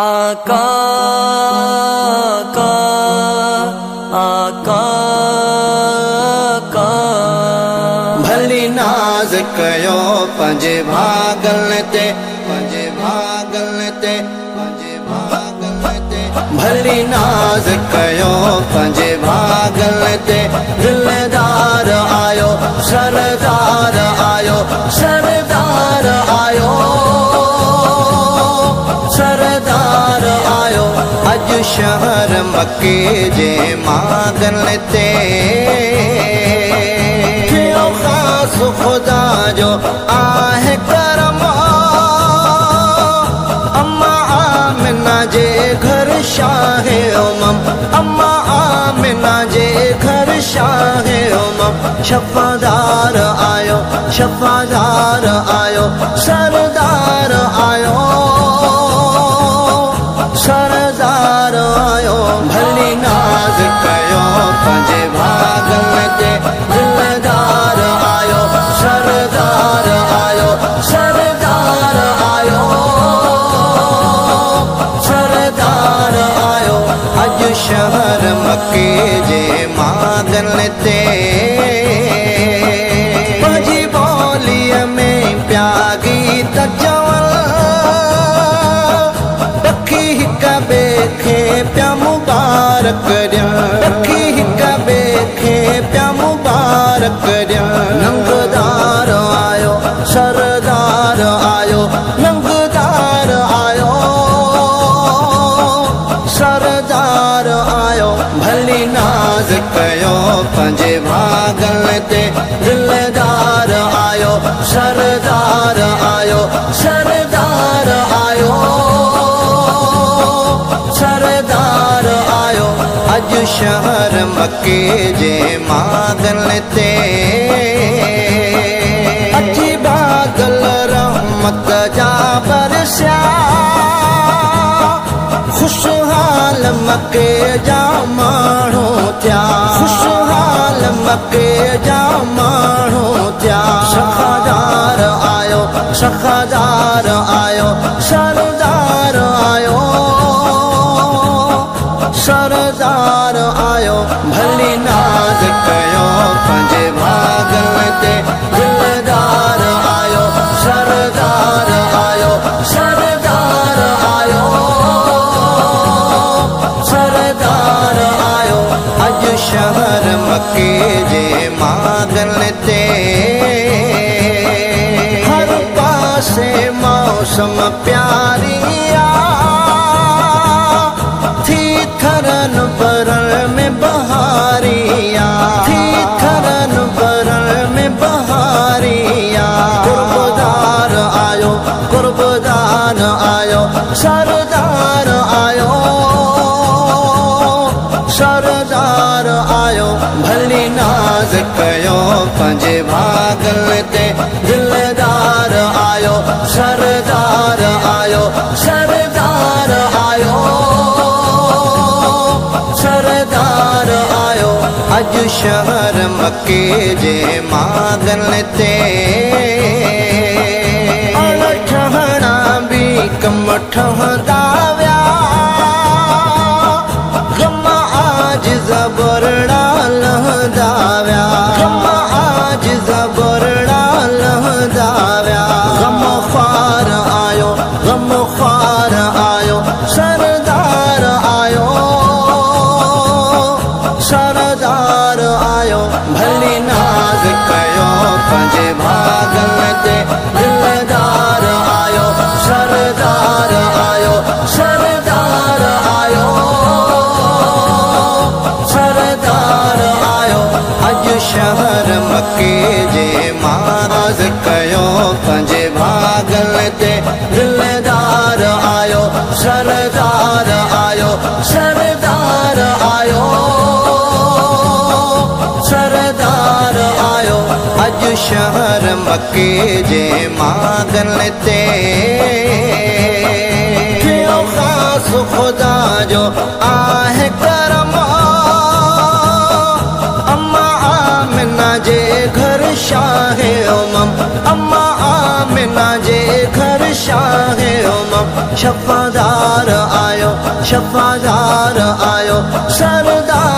آڪا آڪا ڀلي ناز ڪيو پنهنجي ڀاگل تي پنهنجي ڀاگل تي پنهنجي ڀاگل تي. ڀلي ناز ڪيو پنهنجي ڀاگل تي शहर मके जे घर शाह उमम। अम्मा आमिना जे घर शाह शफ़ादार आयो शफ़ादार आयो। सरदार جي ماگل تي پنهنجي ٻوليءَ ۾ پيا گيت چول. پکي هڪ ٻئي کي پيا مبارڪ ڪيو پنهنجي ڀاگل تي دلدار آيو سردار آيو سردار آيو سردار آيو. اڄ شهر مڪي جي ماگل تي آيو سکادار آيو سردار آيو. سردار آيو ڀلي ناز ڪيو پنهنجي ڀاگل تي دلدار آيو سردار آيو سردار آيو. سردار آيو اڄ شهر مڪي جي ماگل تي मौसम प्यारिया, थी थरन बरण में बहारिया, थी थरन बरण में बहारिया। कुर्बदार आयो कुर्बदान आयो, सरदार आयो सरदार आयो। भली नाज़ कयो पंहिंजे भागल ते दिलदार سردار آيو سردار آيو سردار آيو اڄ شهر مڪي جي ماگل تي شهر مڪي جي ماز ڪيو پنهنجي ڀاگل تي دلدار آيو سردار آيو سردار آيو سردار آيو. اڄ شهر مڪي جي ماگل تي शफ़ादार आयो शफ़ादार आयो सरदार